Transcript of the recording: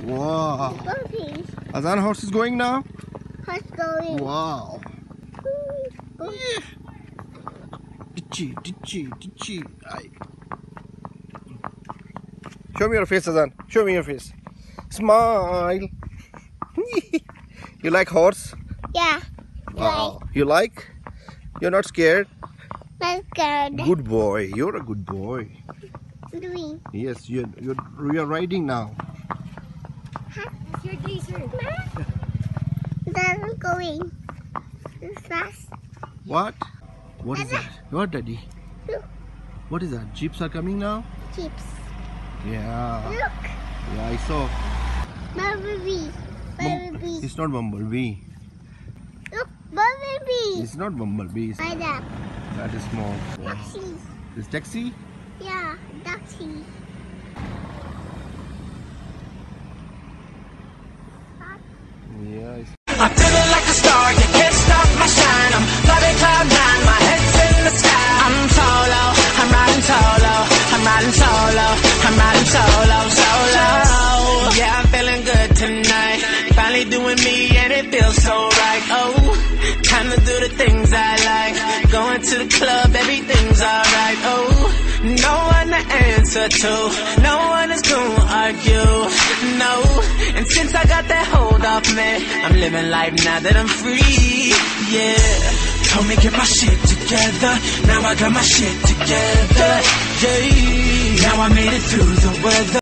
Wow. Puppies. Azzan horse is going now? What's going? Wow. Ditchy, ditchy, ditchy. Show me your face, Azzan. Show me your face. Smile. you like horse? Yeah. Wow. You like? You're not scared? Let's go. Good boy. You're a good boy. Doing. Yes, you're you're you're riding now. It's your day. That's going. Fast. What? What is that? What, Daddy? Look. What is that? Jeeps are coming now? Chips. Yeah. Look. Yeah, I saw. Bumblebee. Bum- Bumblebee. It's not bumblebee. Look. Bumblebee. It's not bumblebee. By that. That is small. Taxi. It's taxi? Yeah. Taxi. And it feels so right. Oh, time to do the things I like. Going to the club, everything's alright. Oh, no one to answer to, no one is gonna argue. No, and since I got that hold off me, I'm living life now that I'm free. Yeah, told me get my shit together. Now I got my shit together. Yeah, now I made it through the weather.